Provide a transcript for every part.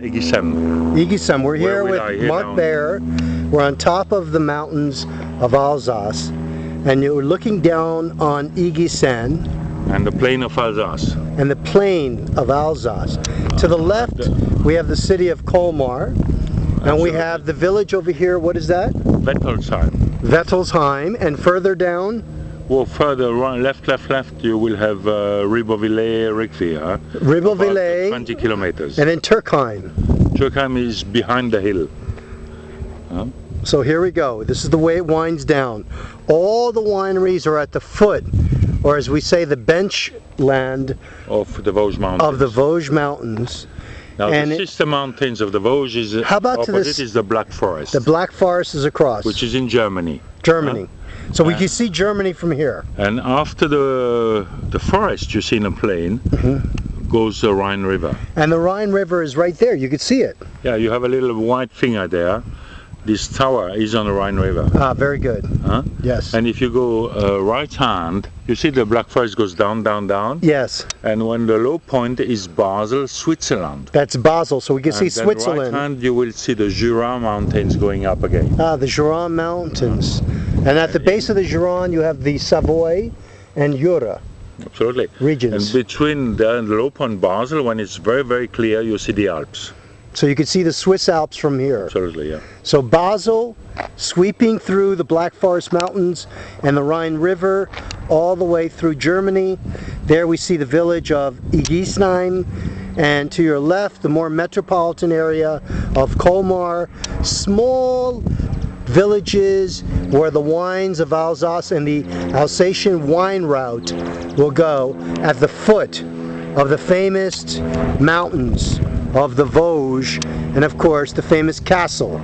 Eguisheim. Eguisheim. We're here Where we with here Marc. Beyer. We're on top of the mountains of Alsace, and you're looking down on Eguisheim and the plain of Alsace. and the plain of Alsace. To the left, we have the city of Colmar, and we have the village over here. What is that? Wettolsheim. Wettolsheim, and further down, Well, further right, left, left, left, you will have uh, Ribeauvillé, Riquewihr. about 20 kilometers. and then Turckheim. Turckheim is behind the hill. So here we go. This is the way it winds down. All the wineries are at the foot, or as we say, the bench land of the Vosges Mountains. of the Vosges Mountains. now, and the it- sister mountains of the Vosges is How about opposite this- is the Black Forest, The Black Forest is across, which is in Germany. Germany. So we can see Germany from here. And after the the forest you see in a plain Mm-hmm. goes the Rhine River. And the Rhine River is right there. You can see it. Yeah, you have a little white finger there. This tower is on the Rhine River. Ah, very good. Huh? Yes. And if you go uh, right hand, you see the Black Forest goes down, down, down. yes, And when the low point is Basel, Switzerland. that's Basel. So we can see and then Switzerland. right hand you will see the Jura mountains going up again. Ah, the Jura Mountains. And at the base of the Jura, you have the Savoy and Jura Absolutely. And regions. between the low point Basel, when it's very, very clear, you see the Alps. So you can see the Swiss Alps from here. Absolutely, yeah. So Basel, sweeping through the Black Forest Mountains and the Rhine River, all the way through Germany. There we see the village of Eguisheim, and to your left, the more metropolitan area of Colmar. Small villages where the wines of Alsace and the Alsatian wine route will go at the foot of the famous mountains of the Vosges, and of course the famous castle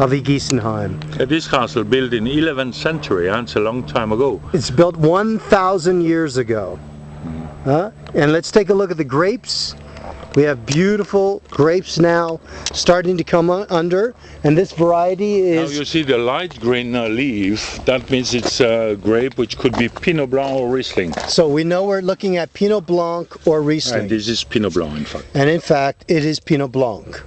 of Eguisheim. Uh, This castle built in 11th century, and it's a long time ago. It's built 1,000 years ago. Huh? And let's take a look at the grapes. We have beautiful grapes now starting to come under, and this variety is Now you see the light green uh, leaf, that means it's a grape which could be Pinot Blanc or Riesling. so we know we're looking at Pinot Blanc or Riesling, And this is Pinot Blanc, in fact. and in fact, it is Pinot Blanc.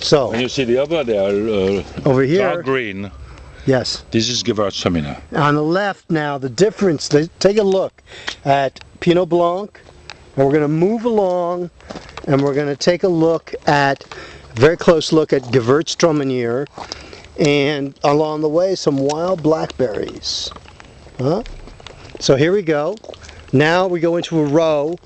So And you see the other there, uh, over here, dark green, yes, this is Gewürztraminer. on the left now, the difference. Take a look at Pinot Blanc, and we're going to move along, and we're going to take a look at a very close look at Gewürztraminer, and along the way some wild blackberries. Huh? So here we go. Now we go into a row,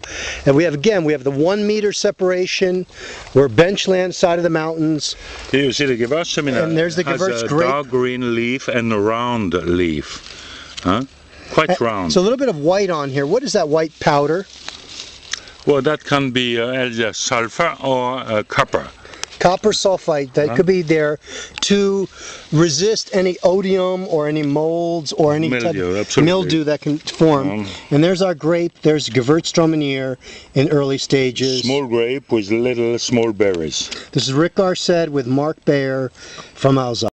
and we have again we have the one meter separation. We're benchland side of the mountains. Here you see the Gewürztraminer. And there's the Gewürz grape. dark green leaf and a round leaf. Huh? Quite eh, round. So a little bit of white on here. What is that white powder? Well, that can be uh, either sulfur or uh, copper. copper sulfite that could be there to resist any oidium or any molds or any type Mildew, of mildew that can form. Um, and there's our grape. There's Gewürztraminer in early stages. Small grape with little small berries. This is Rick Garced with Marc Beyer from Alsace.